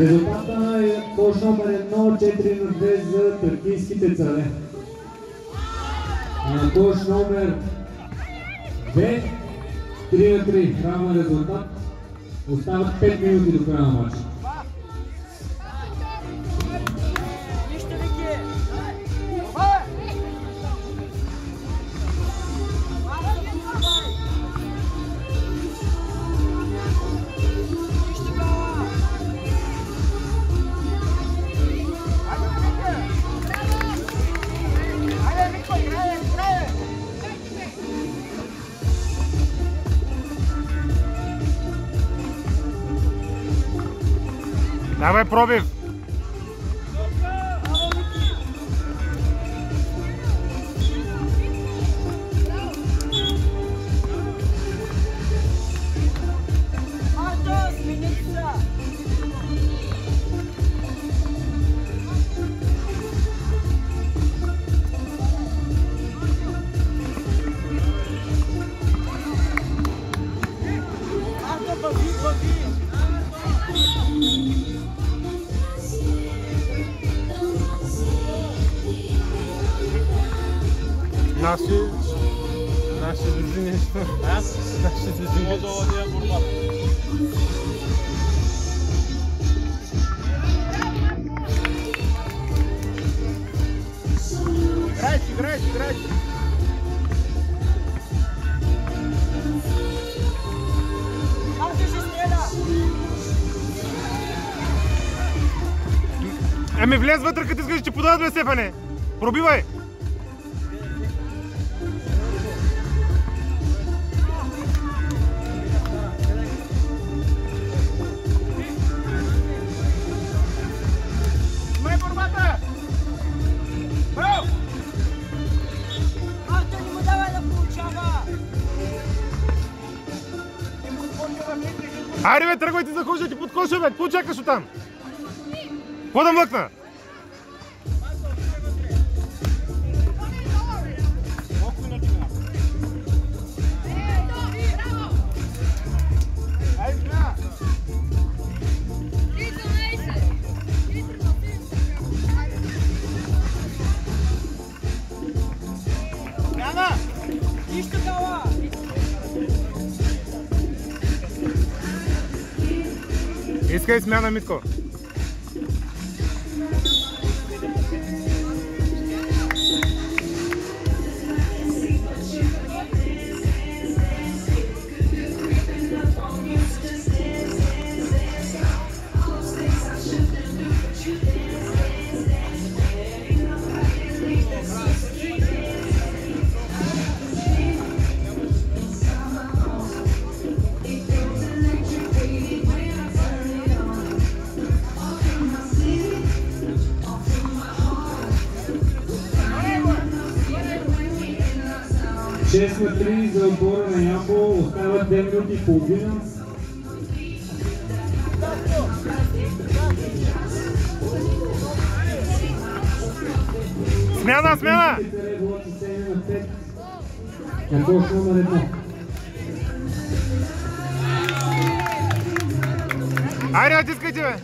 Резултата е кош номер 1, 4 на 2 за Търкийските царе. На кош номер 2, 3 на 3, равен резултат. Остават 5 минути до края на матча. Давай пробив! Артос, минутка! Наши... Наши нещо. Аз? Наши звезди нещо. Играйте, играйте, играйте. Стреля! Еми влез вътре, като искаш, че подават бе, Стефане! Пробивай! Айде бе, тръгвайте за кожа, ти под коша бе! Какво чакаш оттам? Какво да млъкна? इसका इसमें आना इसको। 6 на 3 за отбора на Ямбо. Остават 2 минути и половина. Смяна, смяна! Отбор е номер 1. Ари, отискайте, бе!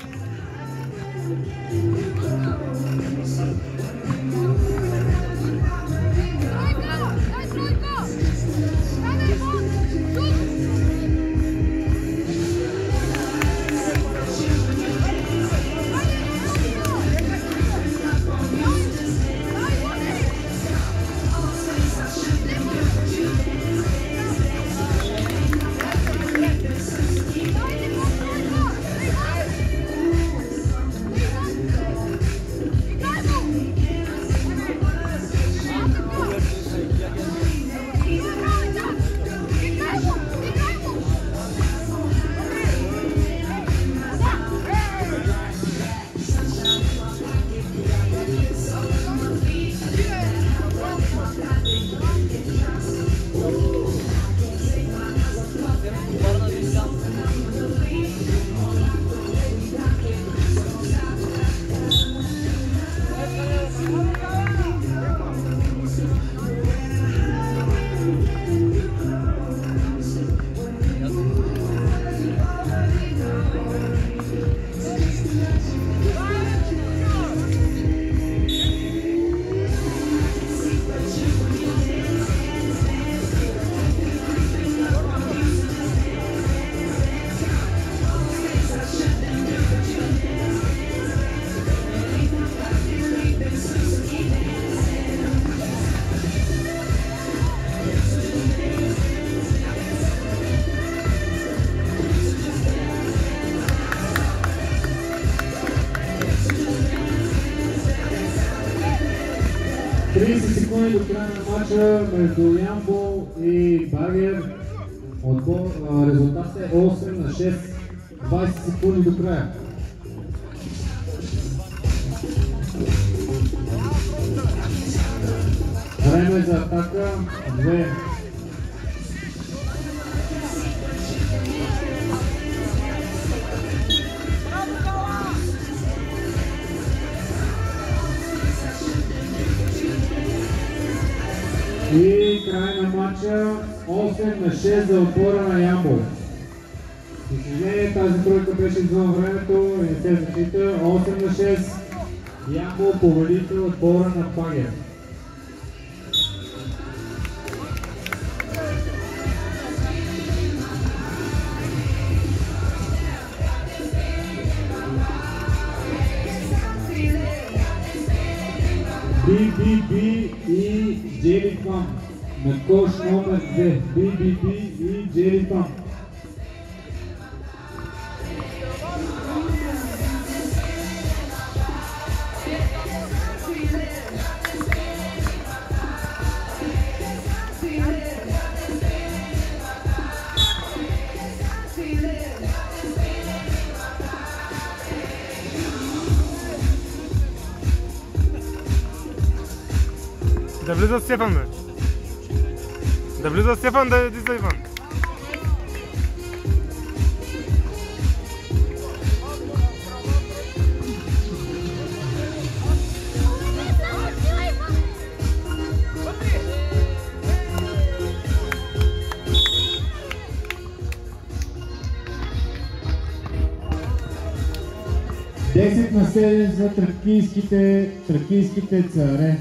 Секунди до края на матча между Ямбо и Багер. Резултат е 8 на 6. 20 секунди до края. Време за атака. 2. И край на матча 8 на 6 за отбора на Ямбол. За тази тройка беше извън времето и не се зачита. 8 на 6. Ямбол победител отбора на Багер. BBB и Jellyfam на кош номер 2. BBB и Jellyfam. Влиза Стефан, бе. Да влиза Стефан, да излиза Иван. Десет на 7 за тракийските, тракийските царе.